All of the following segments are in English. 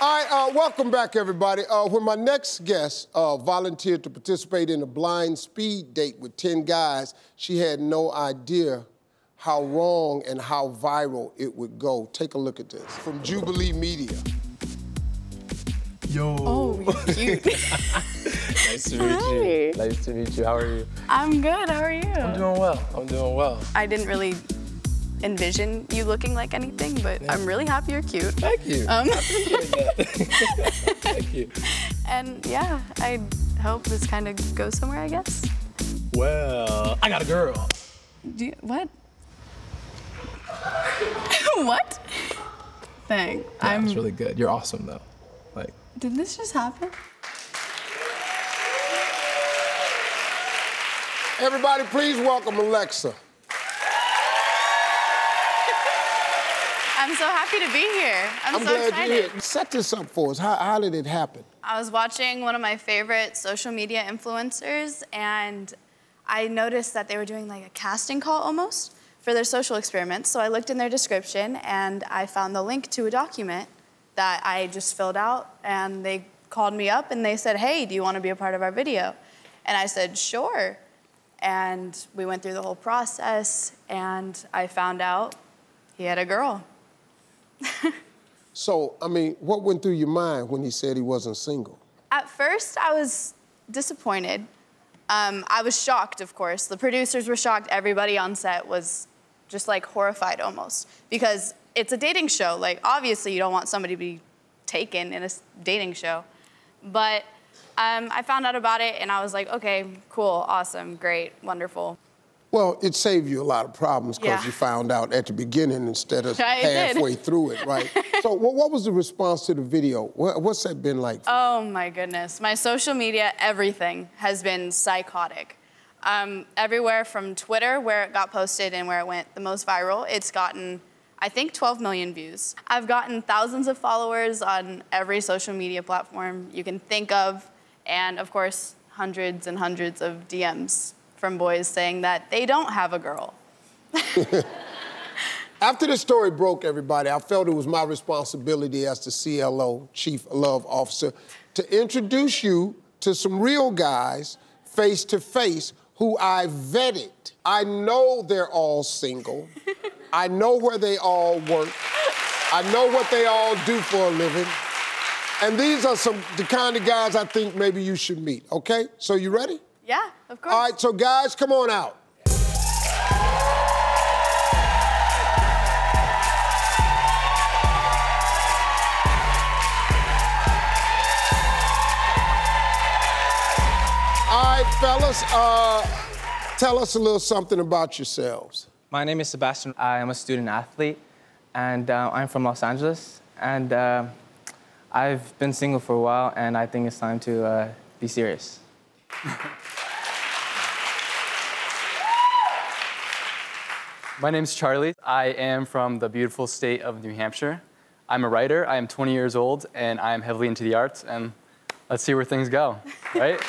All right, uh, welcome back, everybody. Uh, when my next guest uh, volunteered to participate in a blind speed date with 10 guys, she had no idea how wrong and how viral it would go. Take a look at this from Jubilee Media. Yo. Oh, you're cute. nice to meet Hi. you. Nice to meet you. How are you? I'm good. How are you? I'm doing well. I'm doing well. I didn't really envision you looking like anything, but I'm really happy you're cute. Thank you. Um, Thank you. and yeah, I hope this kind of goes somewhere, I guess. Well, I got a girl. Do you, what? what? Thank. I'm. That's really good. You're awesome though. Like, Did this just happen? Everybody, please welcome Alexa. I'm so happy to be here. I'm, I'm so glad excited. you're here. Set this up for us. How, how did it happen? I was watching one of my favorite social media influencers, and I noticed that they were doing like a casting call almost for their social experiments. So I looked in their description and I found the link to a document that I just filled out, and they called me up and they said, Hey, do you want to be a part of our video? And I said, Sure. And we went through the whole process, and I found out he had a girl. So, I mean, what went through your mind when he said he wasn't single? At first, I was disappointed. Um, I was shocked, of course. The producers were shocked. Everybody on set was just like horrified almost because it's a dating show. Like, obviously, you don't want somebody to be taken in a dating show. But um, I found out about it and I was like, okay, cool, awesome, great, wonderful. Well, it saved you a lot of problems because Yeah. you found out at the beginning instead of Yeah, it did. halfway through it, right? so, what, what was the response to the video? What, what's that been like? Oh my goodness. My social media, everything has been psychotic. Um, everywhere from Twitter, where it got posted and where it went the most viral, it's gotten, I think, 12 million views. I've gotten thousands of followers on every social media platform you can think of, and of course, hundreds and hundreds of DMs from boys saying that they don't have a girl. After the story broke, everybody, I felt it was my responsibility as the CLO, Chief Love Officer, to introduce you to some real guys face to face who I vetted. I know they're all single. I know where they all work. I know what they all do for a living. And these are some the kind of guys I think maybe you should meet, okay? So you ready? Yeah, of course. All right, so guys, come on out. All right, fellas, uh, tell us a little something about yourselves. My name is Sebastian. I am a student athlete, and uh, I'm from Los Angeles. And uh, I've been single for a while, and I think it's time to uh, be serious. My name's Charlie. I am from the beautiful state of New Hampshire. I'm a writer. I am 20 years old, and I am heavily into the arts. And let's see where things go, right?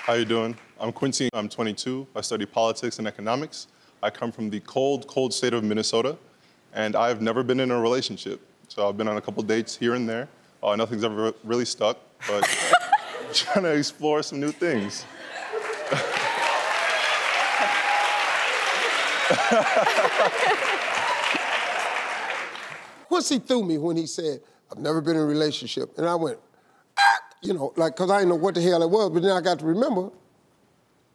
How you doing? I'm Quincy. I'm 22. I study politics and economics. I come from the cold, cold state of Minnesota, and I've never been in a relationship. So I've been on a couple dates here and there. Uh, nothing's ever really stuck, but trying to explore some new things. Quincy threw me when he said, I've never been in a relationship. And I went, ah, you know, like, because I didn't know what the hell it was, but then I got to remember,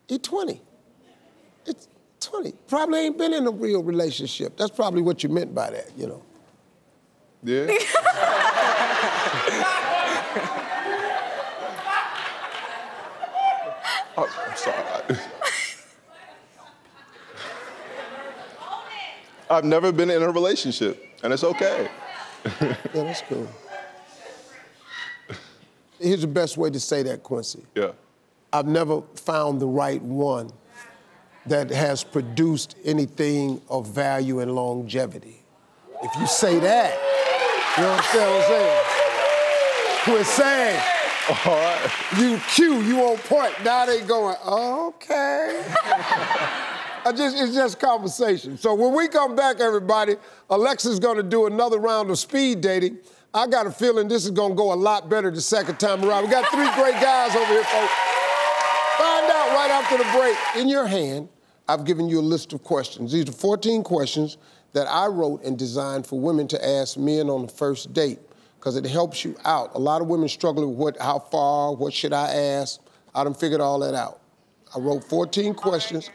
he's 20. It's 20. Probably ain't been in a real relationship. That's probably what you meant by that, you know. Yeah? oh, I'm sorry. I've never been in a relationship, and it's okay. Yeah, that's cool. Here's the best way to say that, Quincy. Yeah. I've never found the right one that has produced anything of value and longevity. If you say that, you understand what I'm saying? Quit saying. All right. You cue, you on point. Now they going, okay. I just, it's just conversation. So when we come back, everybody, Alexa's going to do another round of speed dating. I got a feeling this is going to go a lot better the second time around. We got three great guys over here, folks. Find out right after the break. In your hand, I've given you a list of questions. These are 14 questions that I wrote and designed for women to ask men on the first date because it helps you out. A lot of women struggle with what, how far, what should I ask. I done figured all that out. I wrote 14 questions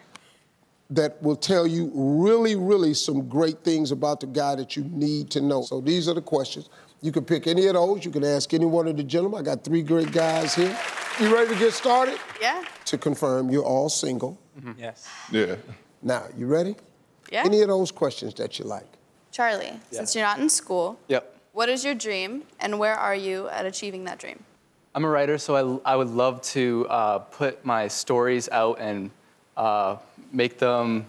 that will tell you really, really some great things about the guy that you need to know. So these are the questions. You can pick any of those. You can ask any one of the gentlemen. I got three great guys here. You ready to get started? Yeah. To confirm, you're all single. Yes. Yeah. Now, you ready? Yeah. Any of those questions that you like? Charlie, since you're not in school, Yep. what is your dream and where are you at achieving that dream? I'm a writer, so I, I would love to uh, put my stories out and uh, make them,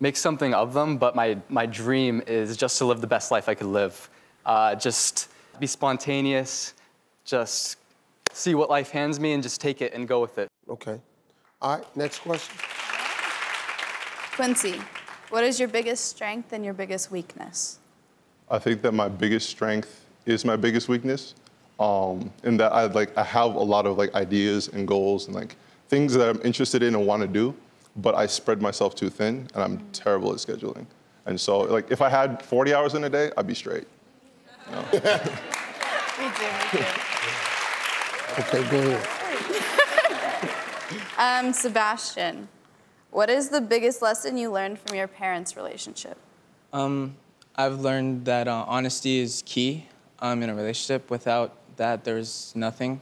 make something of them. But my, my dream is just to live the best life I could live. Uh, just be spontaneous, just see what life hands me and just take it and go with it. Okay. All right, next question. Quincy, what is your biggest strength and your biggest weakness? I think that my biggest strength is my biggest weakness. Um, in that I like I have a lot of like ideas and goals and like things that I'm interested in and want to do, but I spread myself too thin and I'm terrible at scheduling. And so like if I had 40 hours in a day, I'd be straight. Me too, me too. Okay, go ahead. Um, Sebastian, what is the biggest lesson you learned from your parents' relationship? Um, I've learned that uh, honesty is key um, in a relationship. Without that, there's nothing.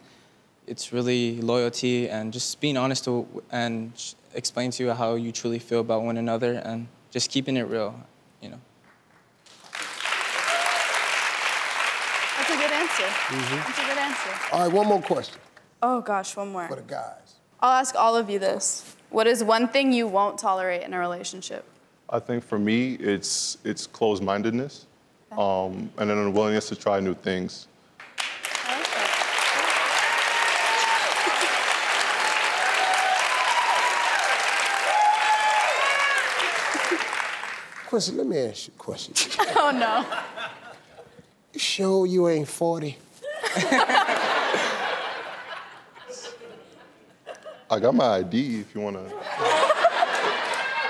It's really loyalty and just being honest to, and sh- explain to you how you truly feel about one another and just keeping it real, you know. That's a good answer. That's a good answer. All right, one more question Oh gosh, one more. for the guys. I'll ask all of you this. What is one thing you won't tolerate in a relationship? I think for me, it's it's closed-mindedness, um, and an unwillingness to try new things. Quincy, let me ask you a question. Oh no. You sure you ain't 40? I got my ID if you want to.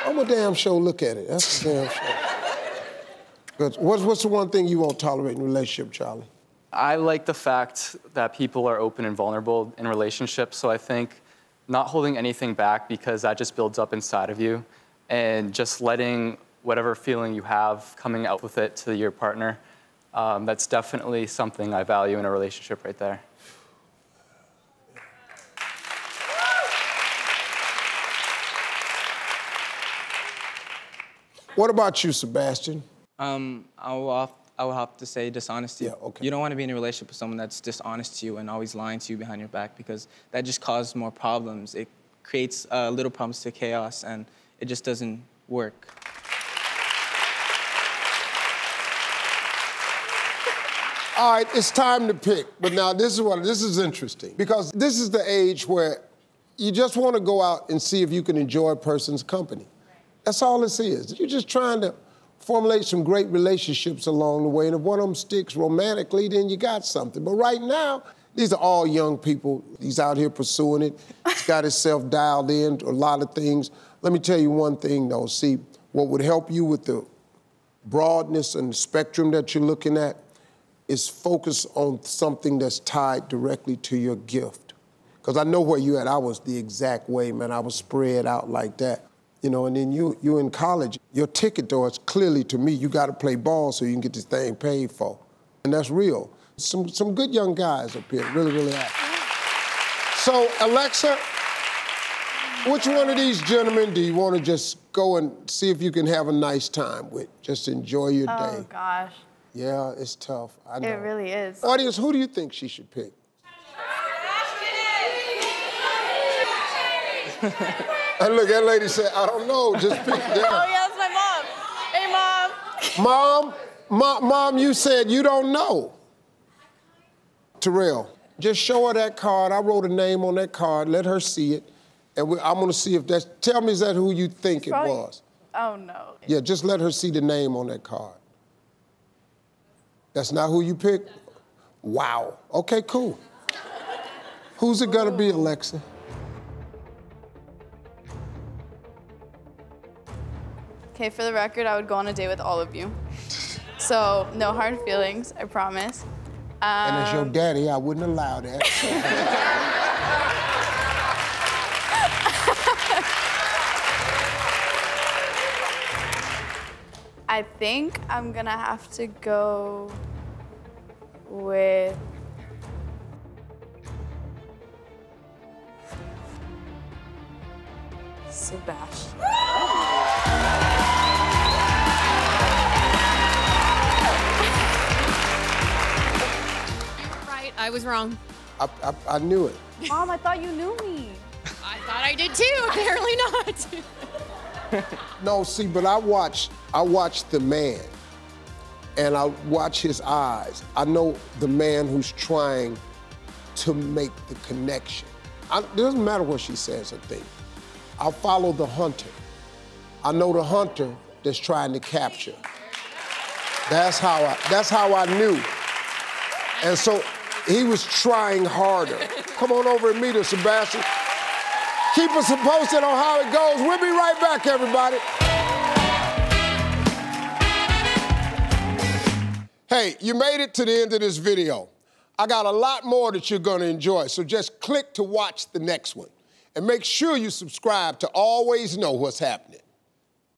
I'm a damn sure look at it. That's a damn sure. Good. What's, what's the one thing you won't tolerate in a relationship, Charlie? I like the fact that people are open and vulnerable in relationships. So I think not holding anything back because that just builds up inside of you and just letting whatever feeling you have coming out with it to your partner. Um, that's definitely something I value in a relationship right there. What about you, Sebastian? Um, I will, have, I will have to say dishonesty. Yeah, okay. You don't want to be in a relationship with someone that's dishonest to you and always lying to you behind your back because that just causes more problems. It creates uh, little problems to chaos and it just doesn't work. All right, it's time to pick. But now this is what this is interesting because this is the age where you just want to go out and see if you can enjoy a person's company. That's all this is. You're just trying to formulate some great relationships along the way, and if one of them sticks romantically, then you got something. But right now, these are all young people. He's out here pursuing it. He's got himself dialed in to a lot of things. Let me tell you one thing though. See, what would help you with the broadness and the spectrum that you're looking at is focus on something that's tied directly to your gift. Because I know where you at. I was the exact way, man. I was spread out like that. You know, and then you you in college, your ticket though is clearly to me, you gotta play ball so you can get this thing paid for. And that's real. Some some good young guys up here, really, really are. So, Alexa, which one of these gentlemen do you want to just go and see if you can have a nice time with? Just enjoy your oh, day. Oh gosh. Yeah, it's tough. I know. It really is. Audience, who do you think she should pick? and look, that lady said, I don't know, just pick them. Oh yeah, that's my mom. Hey mom. Mom, mom, mom, you said you don't know. Terrell, just show her that card. I wrote a name on that card. Let her see it. And we, I'm gonna see if that's, tell me, is that who you think it Probably- was? Oh no. Yeah, just let her see the name on that card. That's not who you pick? Wow. Okay, cool. Who's it gonna be, Alexa? Okay, for the record, I would go on a date with all of you. So no hard feelings, I promise. And as Um, your daddy, I wouldn't allow that. I think I'm gonna have to go with. Sebastian. Right, I was wrong. I, I, I knew it. Mom, I thought you knew me. I thought I did too. Apparently not. No, see, but I watch, I watch the man, and I watch his eyes. I know the man who's trying to make the connection. I, it doesn't matter what she says or thinks. I follow the hunter. I know the hunter that's trying to capture. That's how I, that's how I knew. And so he was trying harder. Come on over and meet us, Sebastian. Keep us posted on how it goes. We'll be right back, everybody. Hey, you made it to the end of this video. I got a lot more that you're gonna enjoy, so just click to watch the next one. And make sure you subscribe to always know what's happening.